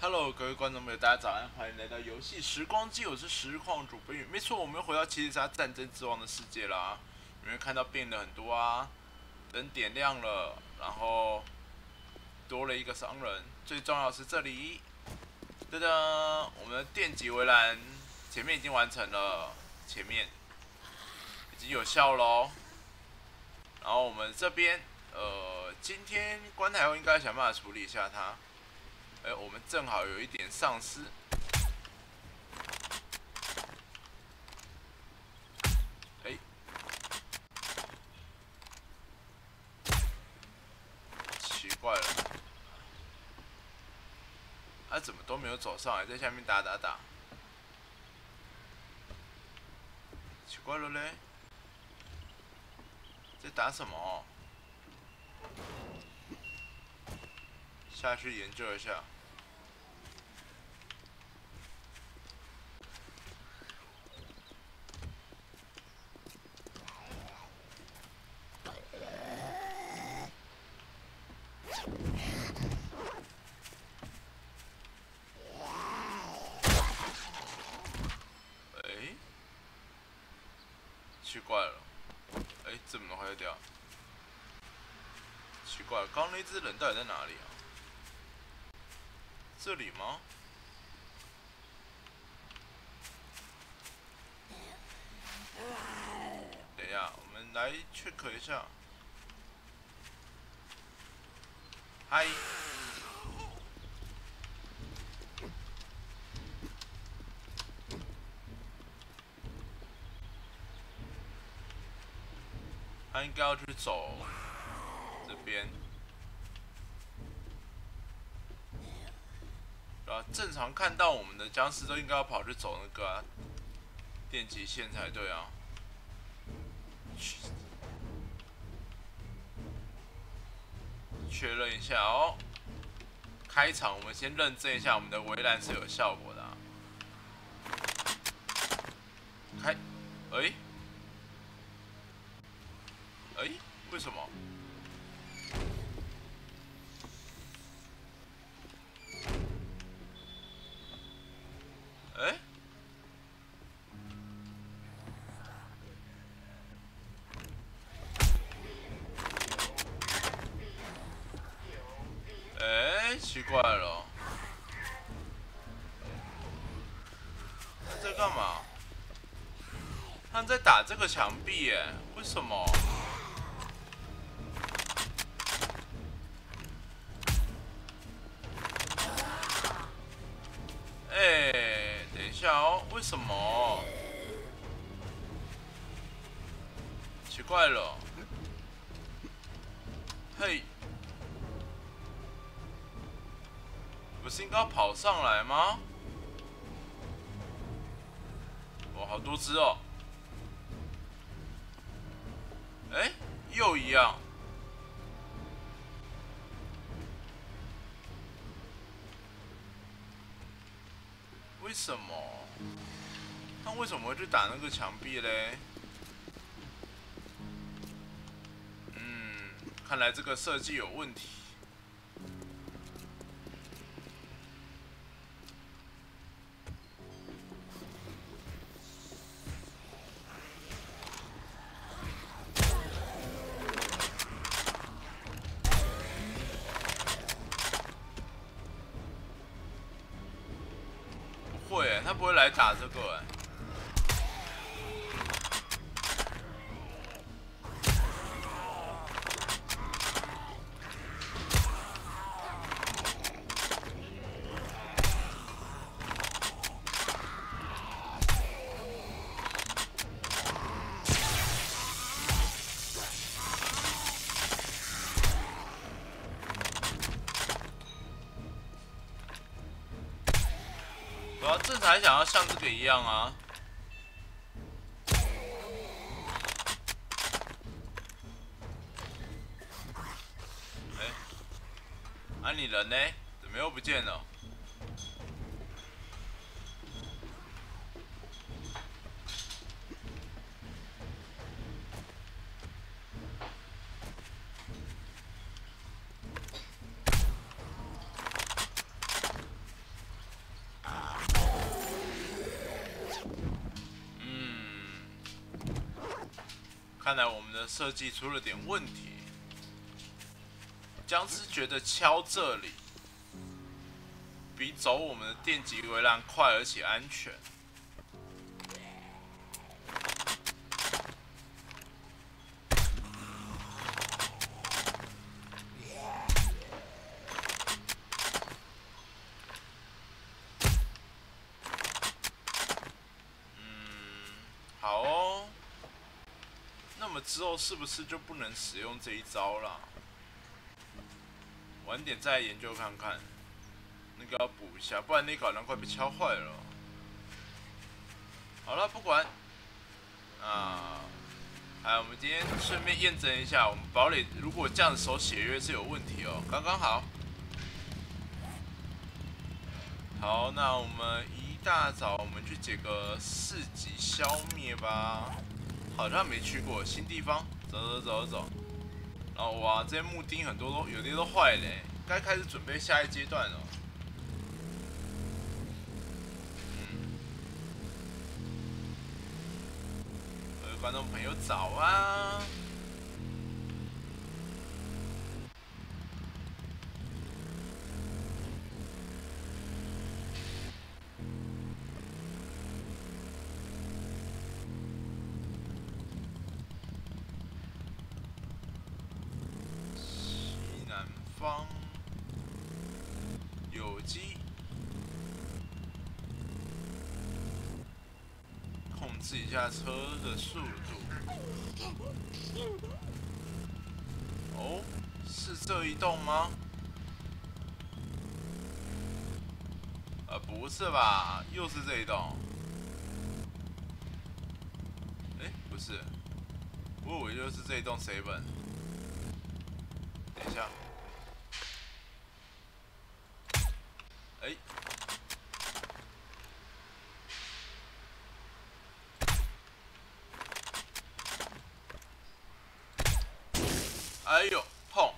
Hello，各位观众朋友，大家早安，欢迎来到游戏时光机，我是实况主播没错，我们又回到七十杀战争之王的世界啦。有没有看到变了很多啊？灯点亮了，然后多了一个商人，最重要是这里，噔噔，我们的电击围栏前面已经完成了，前面已经有效喽。然后我们这边，呃，今天关台后应该想办法处理一下它。哎，我们正好有一点丧尸。哎，奇怪了，他怎么都没有走上来，在下面打打打，奇怪了嘞，在打什么？下去研究一下。哎，奇怪了，哎，怎么能坏掉？奇怪，刚那只人到底在哪里啊？这里吗？等一下，我们来 check 一下。嗨，他应该要去走这边。啊，正常看到我们的僵尸都应该要跑去走那个电极线才对啊。确认一下哦，开场我们先认证一下我们的围栏是有效果的。啊开，哎，哎，为什么？在打这个墙壁，耶？为什么？哎，等一下哦为什么？奇怪了，嘿，不是应该跑上来吗？哇，好多只哦！又一样，为什么？他为什么会去打那个墙壁嘞？嗯，看来这个设计有问题。这才想要像这个一样啊！哎，啊你人呢？怎么又不见了？设计出了点问题。僵尸觉得敲这里比走我们的电极围栏快，而且安全。之后是不是就不能使用这一招了？晚点再研究看看。那个要补一下，不然那搞能快被敲坏了。好了，不管。啊，哎，我们今天顺便验证一下，我们堡垒如果这样子守血约是有问题哦。刚刚好。好，那我们一大早我们去解个四级消灭吧。好像没去过新地方，走走走走。然后哇，这些木钉很多都有些都坏嘞，该开始准备下一阶段了。嗯，各位观众朋友早啊！制一下车的速度。哦，是这一栋吗？呃，不是吧？又是这一栋？哎，不是，我以为就是这一栋 seven。等一下。哎呦，痛！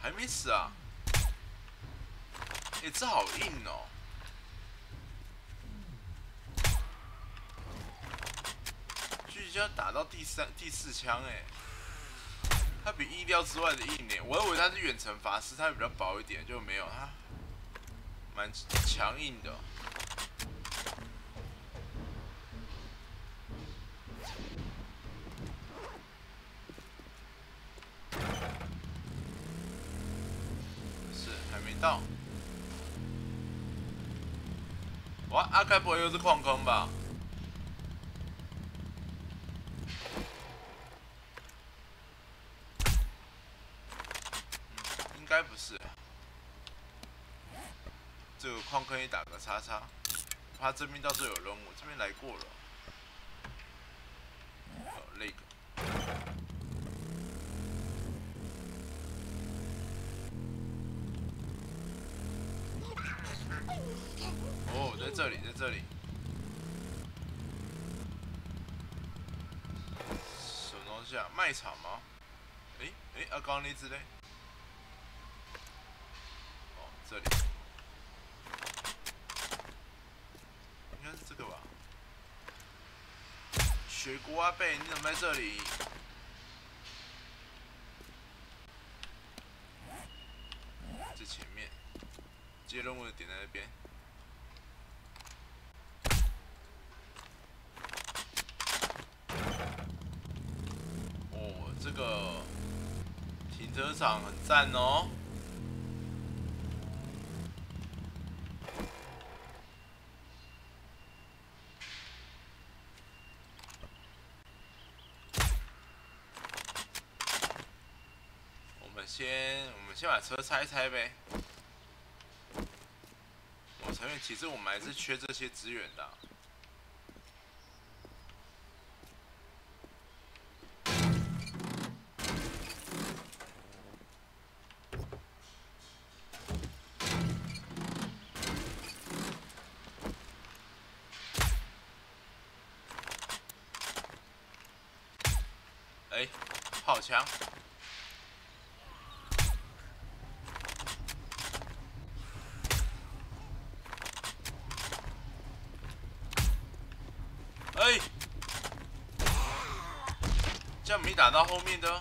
还没死啊？哎，这好硬哦！居然打到第三、第四枪哎！他比意料之外的硬呢。我以为他是远程法师，他比较薄一点，就没有他，蛮强硬的。是还没到，哇！阿开不会又是矿坑吧？应该不是。这个矿坑一打个叉叉，怕这边到时候有任务，这边来过了。那个。哦在这里，在这里。什么东西啊？卖场吗？哎哎，啊，刚刚那只嘞？哦，这里。应该是这个吧？雪锅阿贝，你怎么在这里？在前面。接任务的点在那边。哦这个停车场很赞哦。我们先，把车拆一拆呗。我承认，其实我们还是缺这些资源的。哎好强！哎，没打后面的。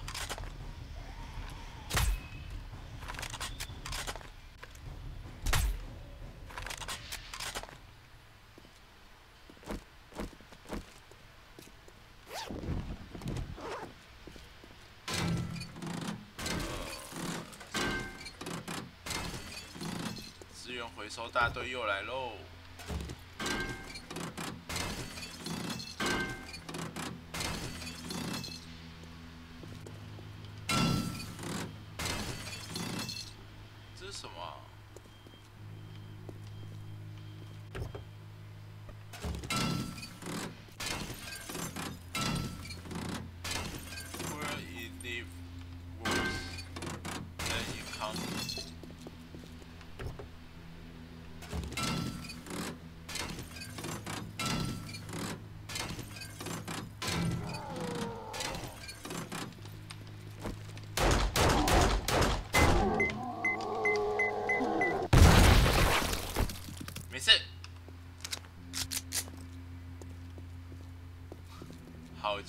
资源回收大队又来喽！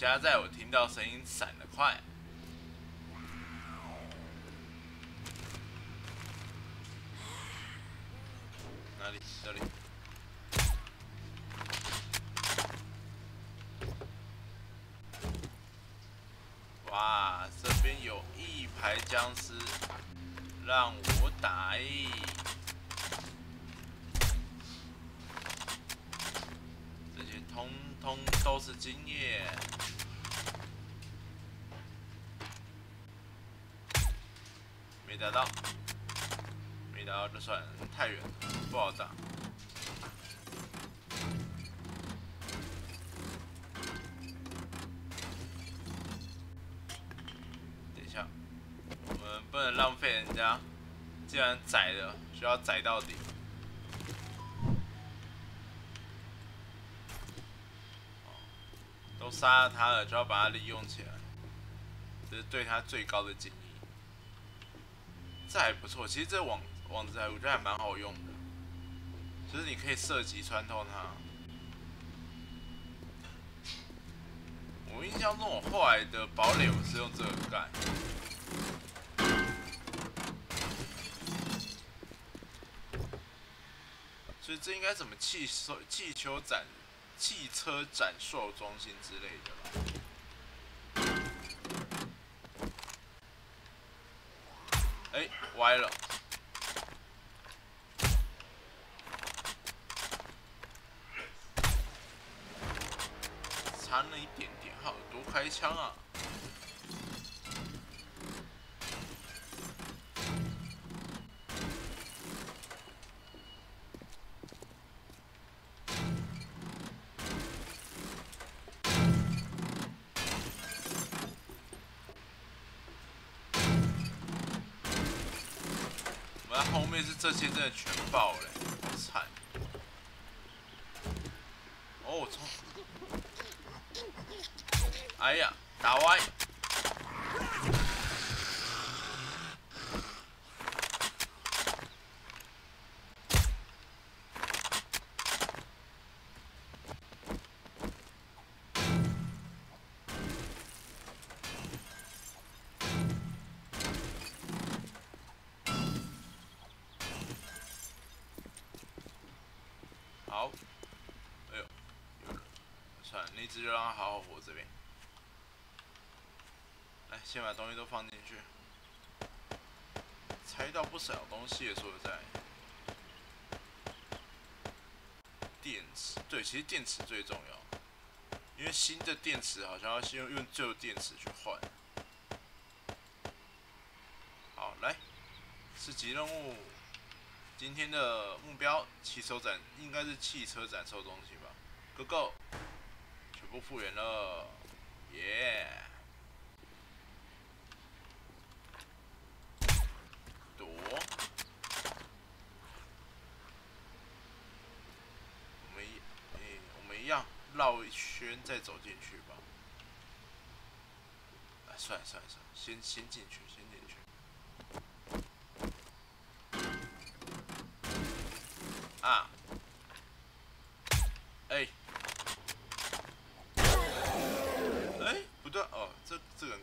加在我听到声音闪家，既然宰了，就要宰到底。都杀了他了，就要把他利用起来，这是对他最高的敬意。这还不错，其实这网网子还我觉得还蛮好用的，就是你可以射击穿透它。我印象中我后来的堡垒我是用这个盖，这应该什么气球气球展汽车展售中心之类的吧？哎，歪了。差那一点点，好多开枪啊！这些真的全爆了，惨！哦，冲！哎呀，打歪！那只就让它好好活这边。来，先把东西都放进去。拆到不少东西也说实在。电池，对，其实电池最重要，因为新的电池好像要先用旧电池去换。好，来，四级任务。今天的目标，汽车展应该是汽车展售中心吧？Go Go，不复原了，耶！躲，我们一，诶、我们一样绕一圈再走进去吧。哎，算了算了算了，先先进去，先进去。啊！哎、哎、不对哦，这这个很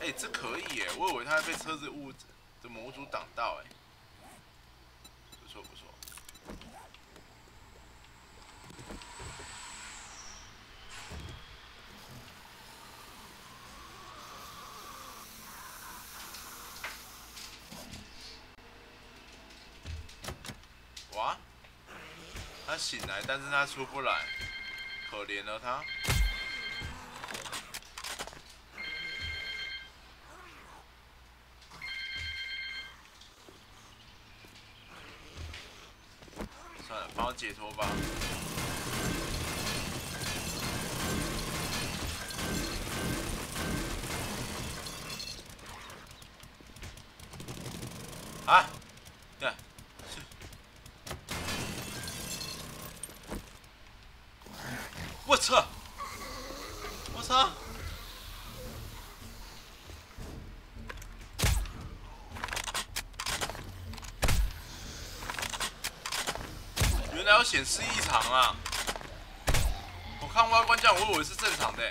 哎，这可以耶！我以为他被车子物的模组挡到哎。不错不错。哇！他醒来，但是他出不来，可怜了他。解脱吧！啊！对，我操！我操！显示异常啊！我看外观这样，我以为是正常的。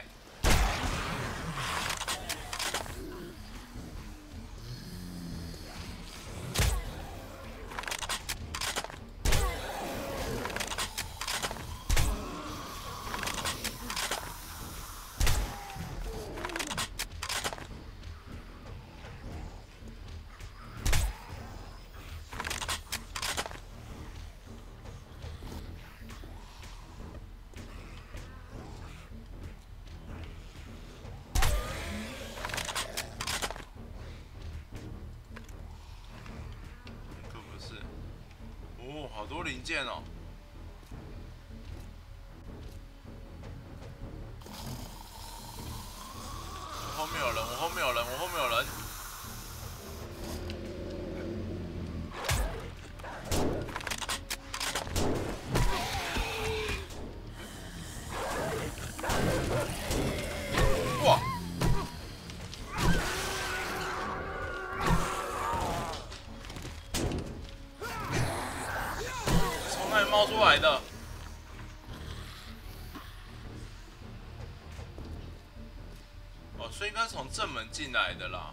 多零件哦！正门进来的啦。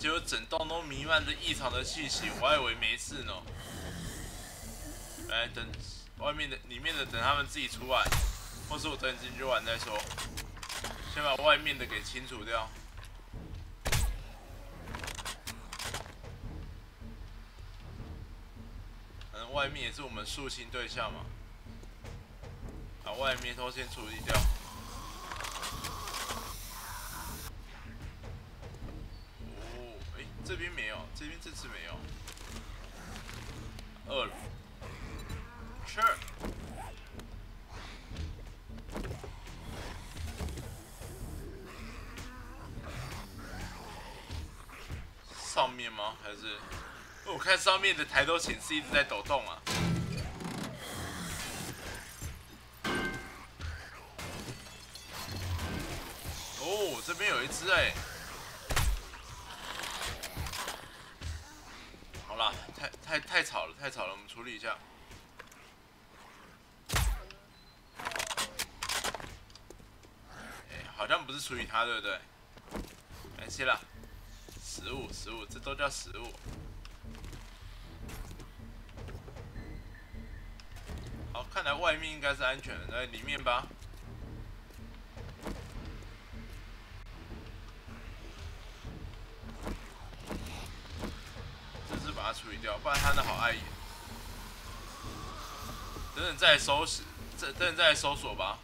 结果整栋都弥漫着异常的气息，我还以为没事呢。来，等外面的、里面的，等他们自己出来，或是我等进去玩再说。先把外面的给清除掉。嗯，外面也是我们肃清对象嘛。把外面都先处理掉。这边没有，这边这次没有。饿了，吃。上面吗？还是？我看上面的抬头显示一直在抖动啊。哦，这边有一只哎。太太太吵了，太吵了，我们处理一下。哎，好像不是处理他，对不对？没事了，食物，食物，这都叫食物。好，看来外面应该是安全的，在里面吧。把它处理掉，不然他那好碍眼。等等再收拾，再等等再搜索吧。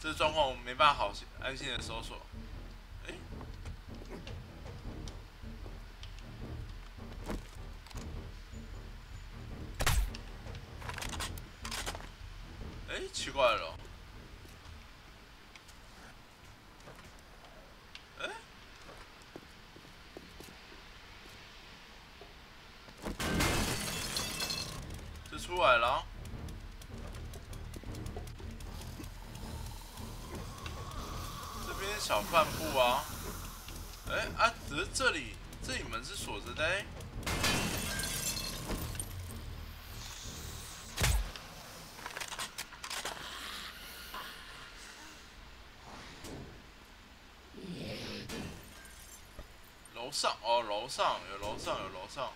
这状况我没办法好安心的搜索。哎，哎，奇怪了，出来了。这边小饭部啊，哎啊，只是这里这里门是锁着的。楼上哦，楼上有楼上有楼上。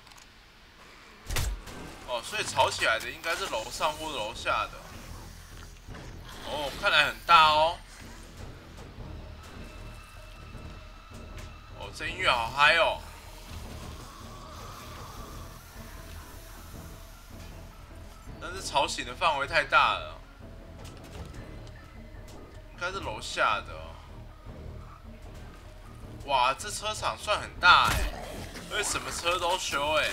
所以吵起来的应该是楼上或楼下的。哦，看来很大哦。哦，这音乐好嗨哦。但是吵醒的范围太大了，应该是楼下的。哇，这车场算很大哎，因为什么车都修哎。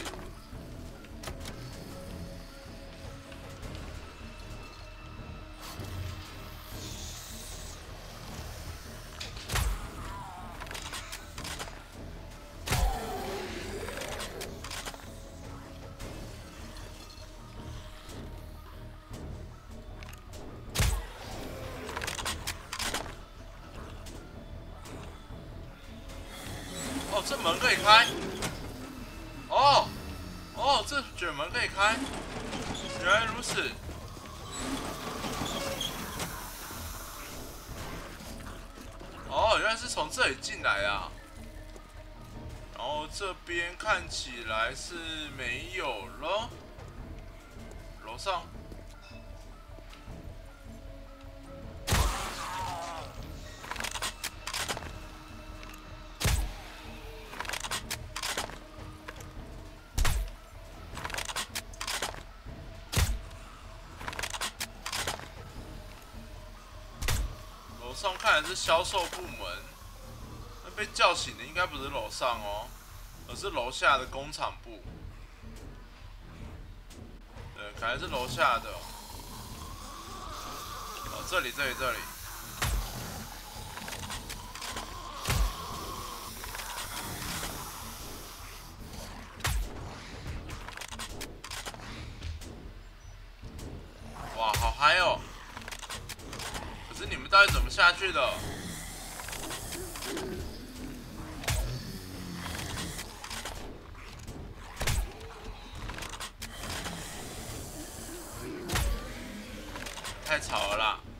这门可以开，哦，哦，这卷门可以开，原来如此。哦，原来是从这里进来啊。然后这边看起来是没有了，销售部门，那被叫醒的应该不是楼上哦，而是楼下的工厂部。对，看来是楼下的。哦，这里，这里，这里。哇，好嗨哦！可是你们到底怎么下去的？太吵了！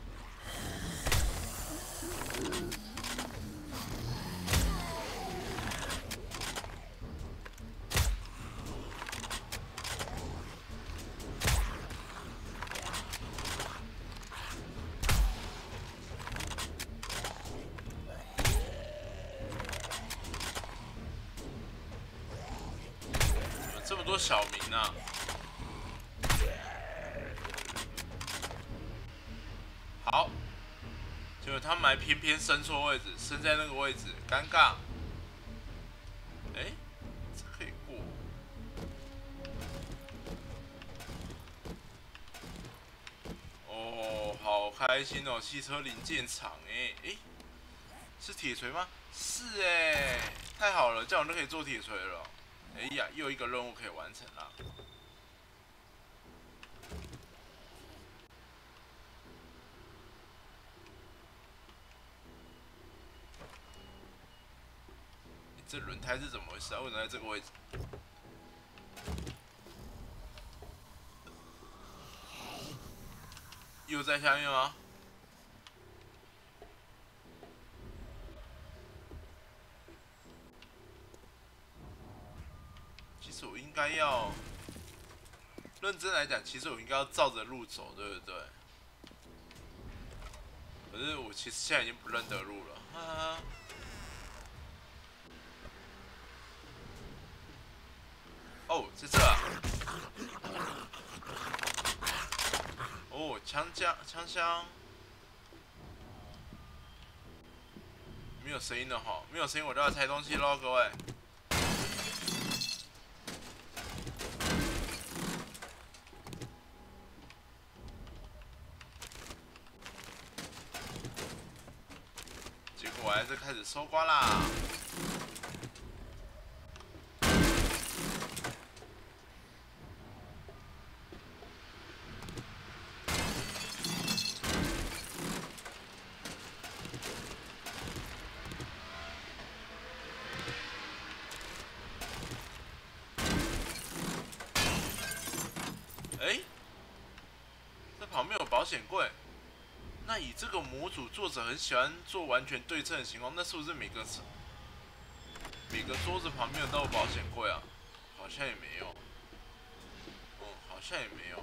伸错位置，伸在那个位置，尴尬。哎，这可以过。哦，好开心哦！汽车零件厂，哎哎，是铁锤吗？是哎，太好了，这样我就可以做铁锤了。哎呀，又一个任务可以完成了。这轮胎是怎么回事啊？为什么在这个位置？又在下面吗？其实我应该要认真来讲，其实我应该要照着路走，对不对？可是我其实现在已经不认得路了。哈哈哦，在这。哦，枪枪枪枪，没有声音的哈，没有声音我就要拆东西喽，各位。还是开始收刮啦！险柜。那以这个模组作者很喜欢做完全对称的情况，那是不是每个每个桌子旁边都有保险柜啊？好像也没有。嗯，好像也没有。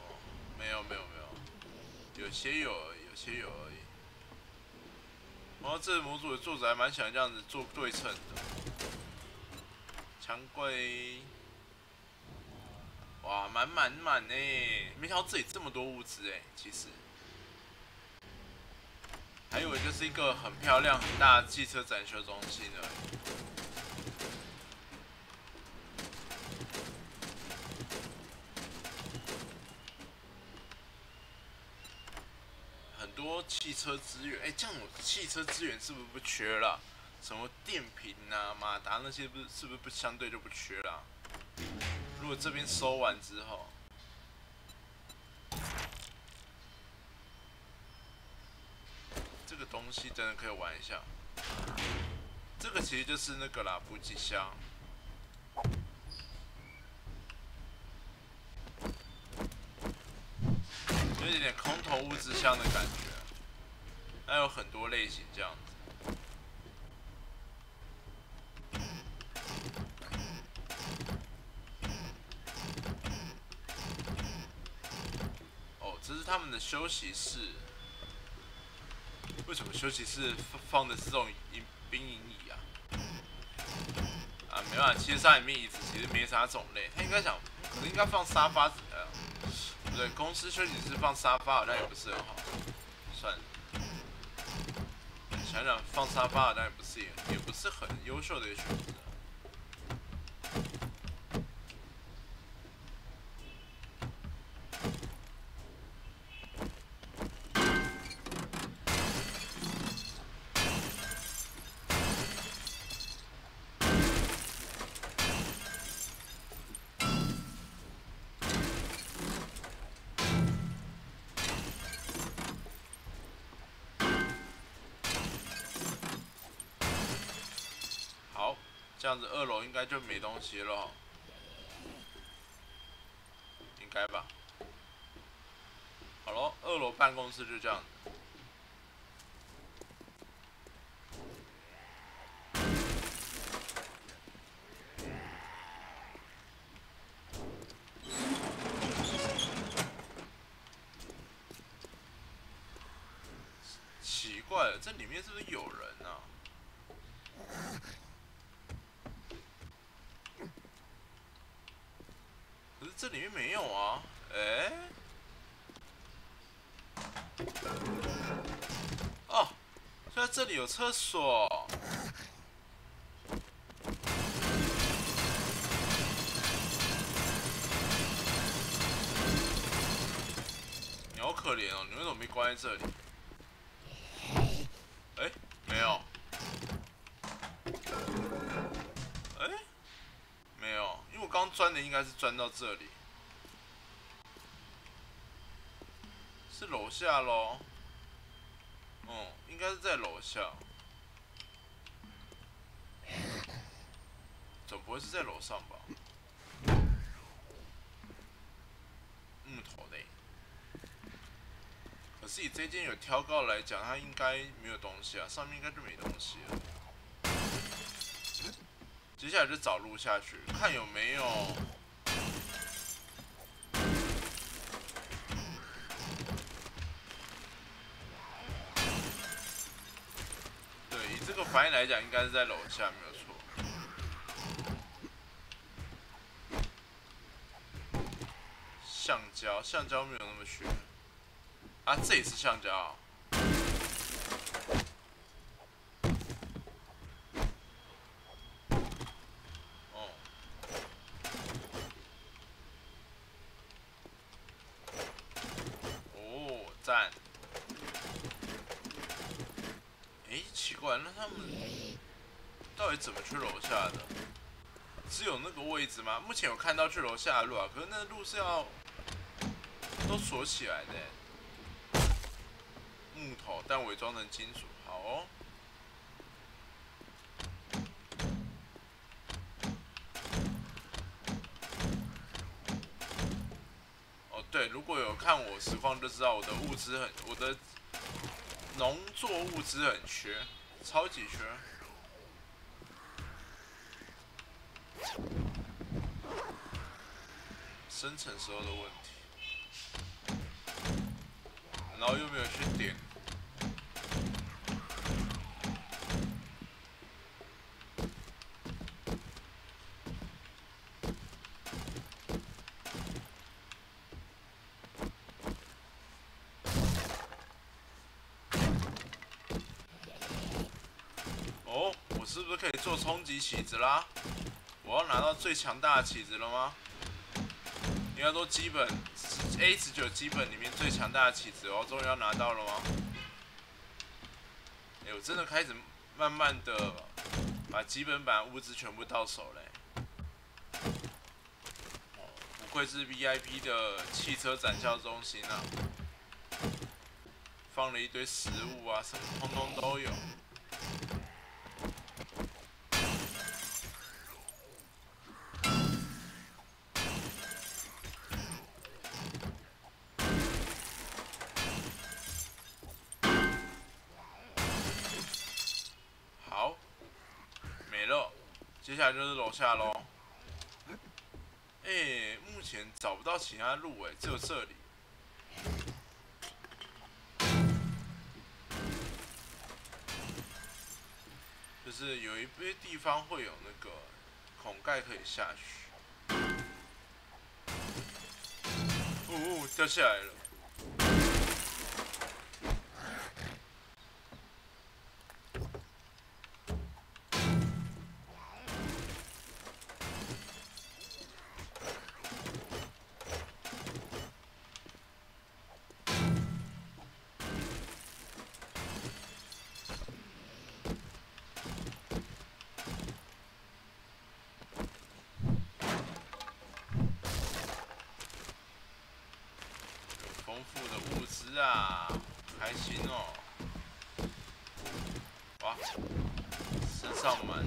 哦，没有没有没有，有些有，有些有而已。然后这个模组的作者还蛮喜欢这样子做对称的。枪柜。哇，满满满呢！没想到这里这么多物资哎，其实。还以为就是一个很漂亮、很大的汽车展修中心呢。很多汽车资源，哎，这样汽车资源是不是不缺了？什么电瓶啊、马达那些，不是是不是不相对就不缺了？果这边收完之后，这个东西真的可以玩一下。这个其实就是那个啦，补给箱，有一点空投物资箱的感觉。它有很多类型这样子。他们的休息室，为什么休息室放的是这种饮冰饮椅啊？啊，没办法，其实它里面椅子其实没啥种类，他应该想，可能应该放沙发，呃，不对，公司休息室放沙发好像也不是很好，算了，想想放沙发好像也不是也，也不是很优秀的一个选择。这样子二楼应该就没东西了，应该吧？好了，二楼办公室就这样。奇怪了，这里面是不是有人啊？这里面没有啊，哎，哦，现在这里有厕所，你好可怜哦，你为什么没关在这里？哎，没有因为我。刚钻的应该是钻到这里，是楼下喽。嗯，应该是在楼下，总不会是在楼上吧？木头的，可是以这间有挑高来讲，它应该没有东西啊，上面应该就没东西了。接下来就找路下去，看有没有。来讲，应该是在楼下，没有错。橡胶，橡胶没有那么悬。啊，这也是橡胶么去楼下的？只有那个位置吗？目前有看到去楼下的路啊，可是那路是要都锁起来的。木头，但伪装成金属，好哦。对，如果有看我实况就知道我的物资很，我的农作物资很缺，超级缺。生成时候的问题，然后又没有去点。哦，我是不是可以做冲击起子啦？我要拿到最强大的起子了吗？应该说基本 A 十九基本里面最强大的棋子，哦终于要拿到了吗？哎，我真的开始慢慢的把基本版物资全部到手嘞。哦，不愧是 VIP 的汽车展销中心啊，放了一堆食物啊，什么通通都有。下来就是楼下喽。哎，目前找不到其他路哎，只有这里。就是有一些地方会有那个孔盖可以下去。哦，掉下来了。开心哦！哇，身上满，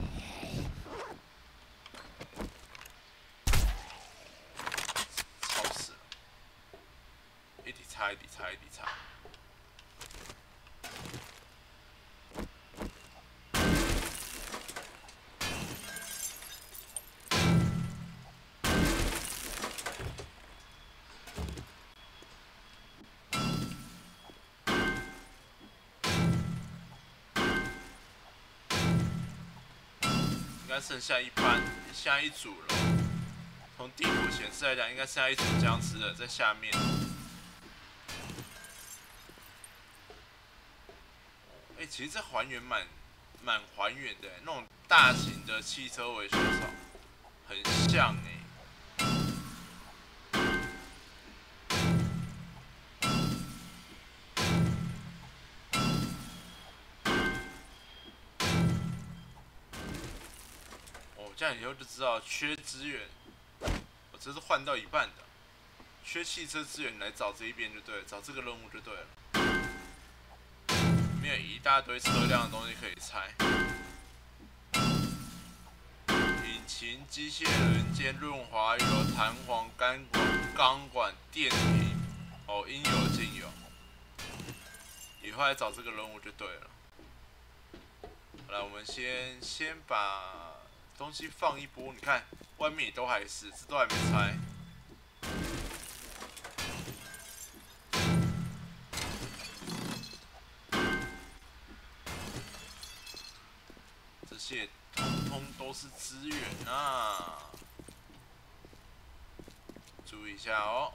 剩下一班，下一组了。从地图显示来讲，应该剩下一组僵尸的在下面。哎，其实这还原蛮蛮还原的，那种大型的汽车维修厂，很像哎。这样以后就知道缺资源，我这是换到一半的，缺汽车资源来找这一边就对了，找这个任务就对了。里面有一大堆车辆的东西可以拆，引擎、机械人、间润滑油、弹簧、钢管、钢管、电瓶，哦，应有尽有。以后来找这个任务就对了。来，我们先先把。东西放一波，你看外面也都还是，这都还没拆。这些通通都是资源啊！注意一下哦，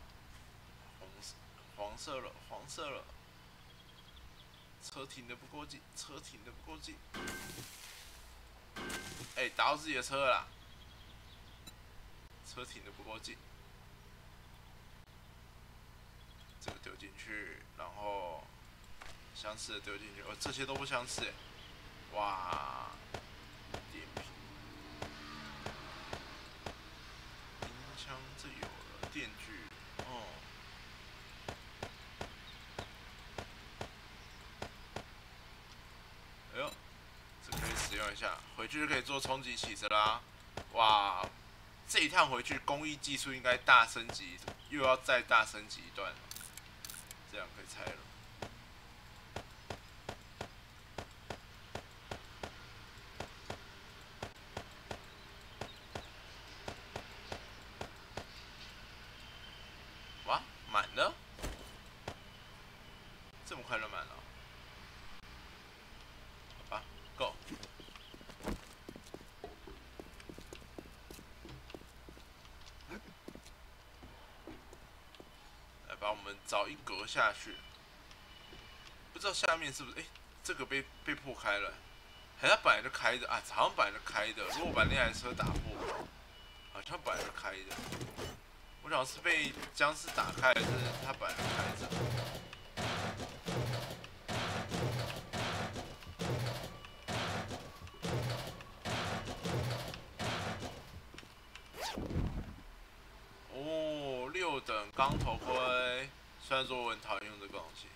红色、黄色了，黄色了，车停的不够近，车停的不够近。哎，打到自己的车了，车停的不够近，这个丢进去，然后相似的丢进去，哦，这些都不相似，哇，电瓶，音枪这有了，电锯，哦，哎呦。使用一下，回去就可以做冲击起子啦！哇，这一趟回去工艺技术应该大升级又要再大升级一段，这样可以拆了。哇，满了，这么快就满了？好吧，Go。来把我们走下去，不知道下面是不是？哎，这个被被破开了，好像本来就开着啊，好像本来就开的。如果把那台车打破，好像本来就开的。我想是被僵尸打开，还是他本来就开着？这个东西。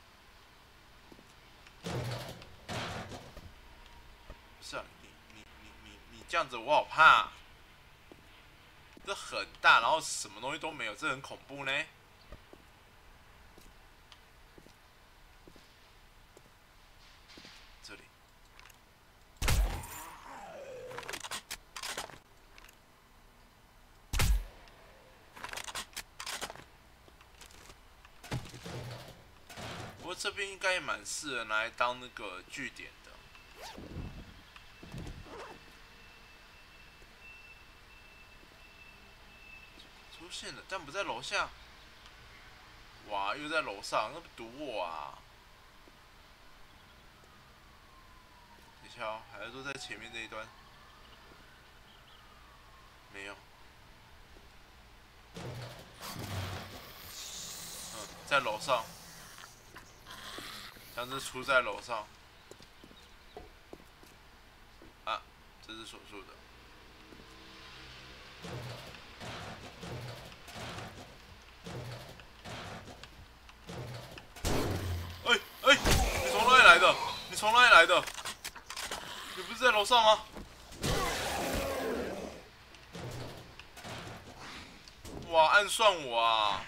不是啊，你你你你你这样子，我好怕。这很大，然后什么东西都没有，这很恐怖呢。这里。不过这边应该也蛮适合拿来当那个据点的。出现了，但不在楼下。哇，又在楼上，那不堵我啊！你瞧，还是说在前面这一端？没有。在楼上。像是出在楼上。啊，这是手术的。哎哎，你从哪里来的？你从哪里来的？你不是在楼上吗？哇，暗算我啊！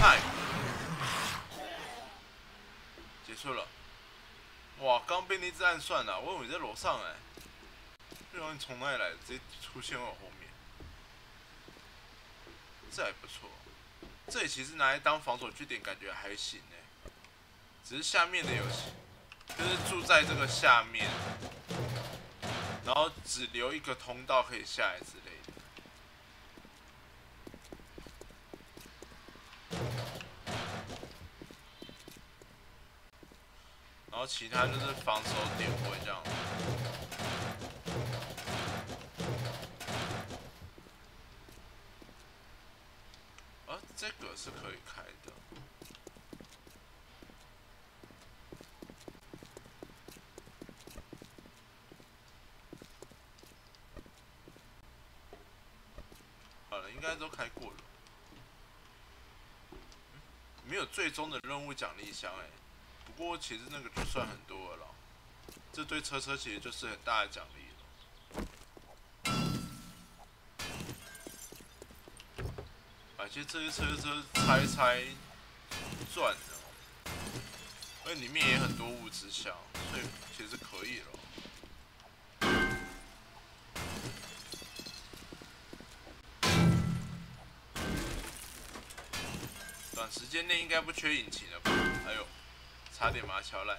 嗨，结束了。哇，刚被那只暗算了，我以为你在楼上哎。不知道你从哪里来，直接出现我后面。这还不错，这里其实拿来当防守据点，感觉还行哎。只是下面的游戏，就是住在这个下面，然后只留一个通道可以下一次的。然后其他就是防守点位这样。啊，这个是可以开的。好了，应该都开过了。没有最终的任务奖励箱哎、不过其实那个就算很多了，这对车车其实就是很大的奖励了。而且这些车车拆拆赚的哦，而且里面也很多物资箱，所以其实可以了。短时间内应该不缺引擎了吧？还有，差点把它敲烂。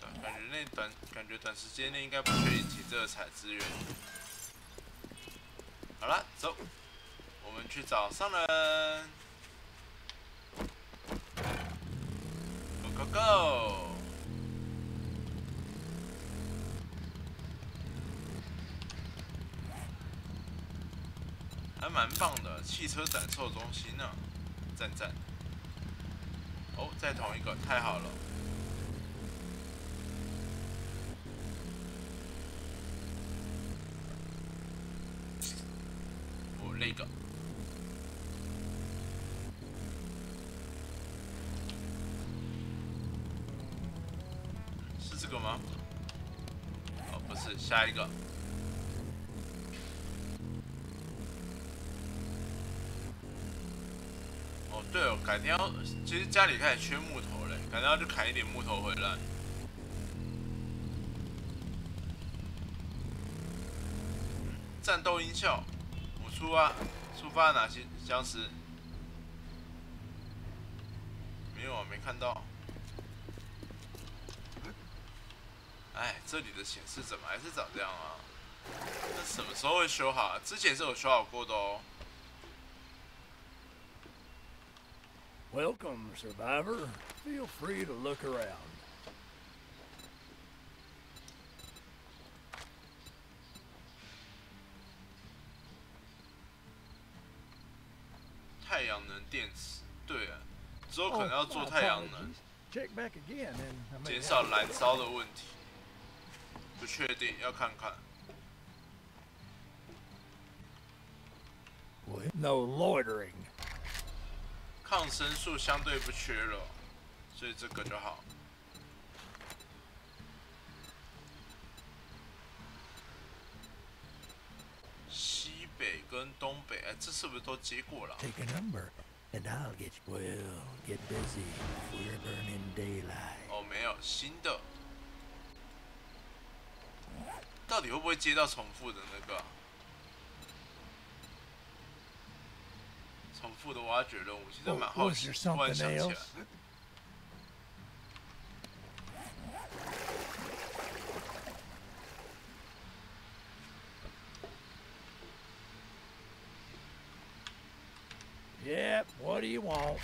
对感觉那短感觉短时间内应该不缺引擎这个采资源。好了，走，我们去找商人。Go go go！蛮棒的，汽车展售中心呢、赞赞。哦，在同一个，太好了。哦，那个。是这个吗？哦，不是，下一个。改天要，其实家里开始缺木头嘞，改天要去砍一点木头回来。战斗音效，我出啊，触发哪些僵尸？没有啊，没看到。哎，这里的显示怎么还是长这样啊？那什么时候会修好？之前是有修好过的哦。Welcome, survivor. Feel free to look around. 太阳能电池，对啊，之后可能要做太阳能，减少燃烧的问题。不确定，要看看。With no loitering. 抗生素相对不缺了，所以这个就好。西北跟东北，哎，这是不是都接过了？哦，没有新的，到底会不会接到重复的那个？重复的挖掘任务，其实蛮好奇，突然想起来。Yep, what do you want?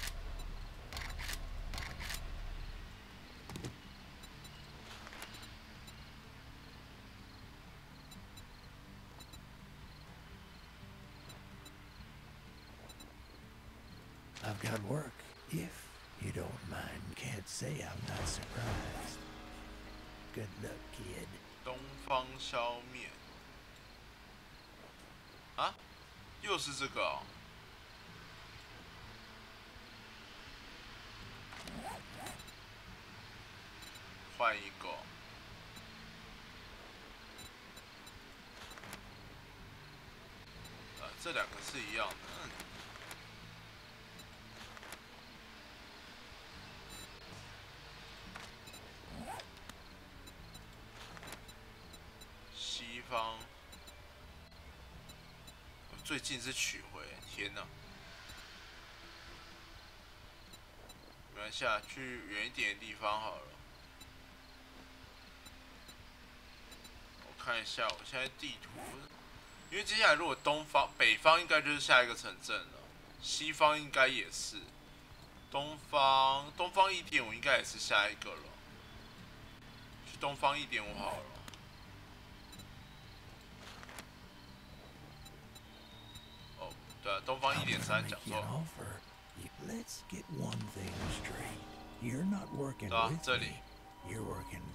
消灭。啊？又是这个哦。换一个。啊，这两个是一样的。嗯方，最近是取回，天哪！没关系，去远一点的地方好了。我看一下，我现在地图，因为接下来如果东方、北方应该就是下一个城镇了，西方应该也是，东方东方一点五应该也是下一个了，去东方一点五好了。对，东方一点三讲错。啊，这里。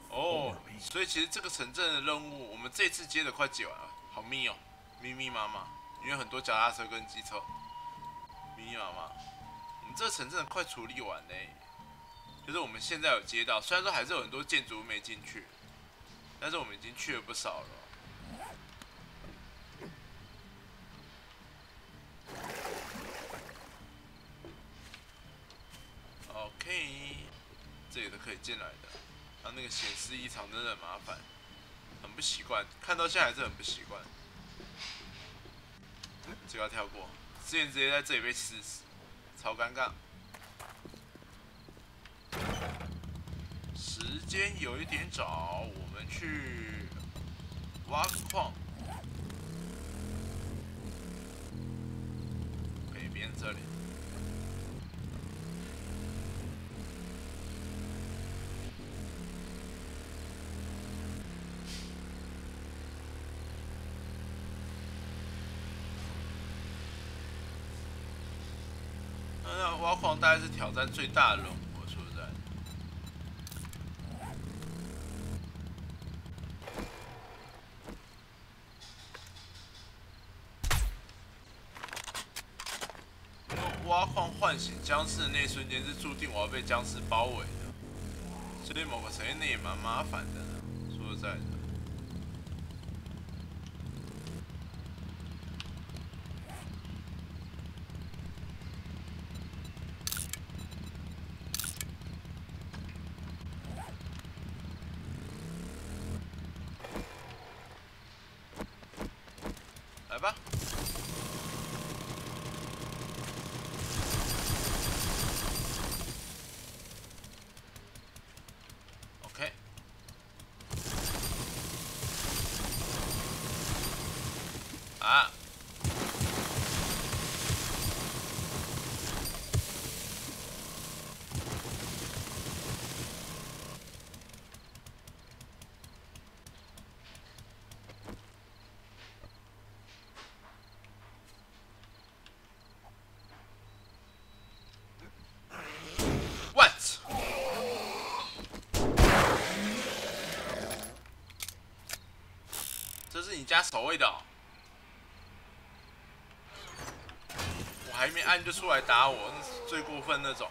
哦，所以其实这个城镇的任务，我们这次接的快解完了，好密哦，密密麻麻，因为很多脚踏车跟机车，密密麻麻。我们这个城镇快处理完嘞，就是我们现在有接到，虽然说还是有很多建筑没进去，但是我们已经去了不少了。OK，这里都可以进来的。他那个显示异常真的很麻烦，很不习惯，看到现在还是很不习惯。这个要跳过，之前直接在这里被刺死，超尴尬。时间有一点早，我们去挖矿。北边这里。挖矿大概是挑战最大的任务，说实在的。挖矿唤醒僵尸的那一瞬间，是注定我要被僵尸包围的，所以某个层面那也蛮麻烦的，说实在的。你家守卫的哦、我还没按就出来打我，那是最过分那种。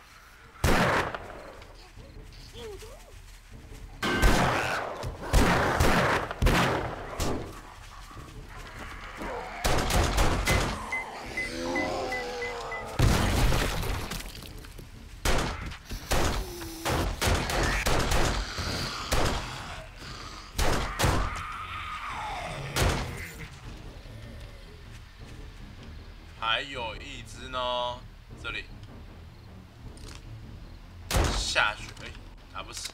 还有一只呢，这里下去，哎、打不死。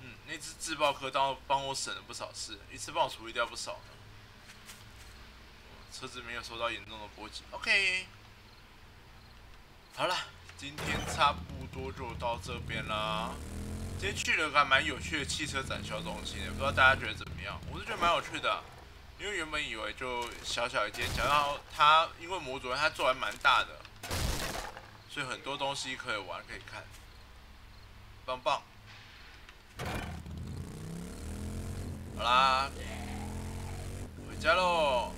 嗯，那只自爆科当帮我省了不少事，一次帮我处理掉不少呢。车子没有受到严重的波及。OK，好了，今天差不多就到这边啦。今天去了个蛮有趣的汽车展销中心的，不知道大家觉得怎么样？我是觉得蛮有趣的、因为原本以为就小小一间，想到它因为模组它做还蛮大的，所以很多东西可以玩可以看，棒棒。好啦，回家喽。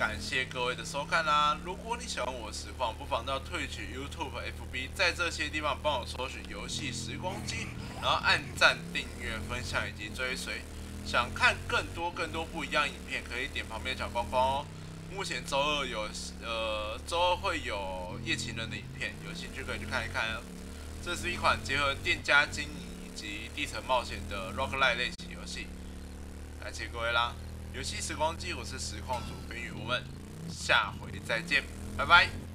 感谢各位的收看啦、如果你喜欢我的实况，不妨到退取 YouTube、FB，在这些地方帮我搜寻“游戏时光机”，然后按赞、订阅、分享以及追随。想看更多更多不一样影片，可以点旁边的小框框哦。目前周二有呃周二会有夜情人的影片，有兴趣可以去看一看哦。这是一款结合店家经营以及地层冒险的 rock line 类型游戏。感谢各位啦！游戏时光机，我是实况主冰雨，我们下回再见，拜拜。